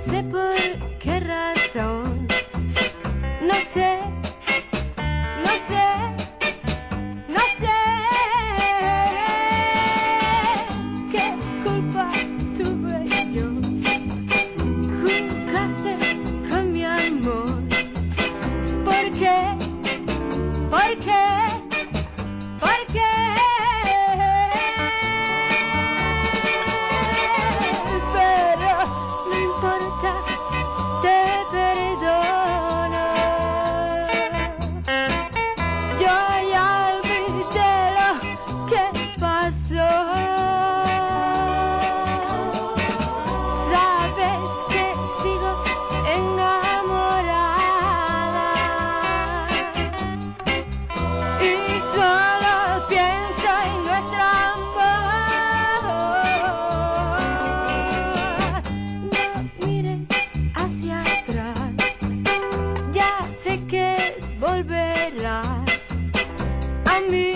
sé por qué razón, no sé eyes. I knew.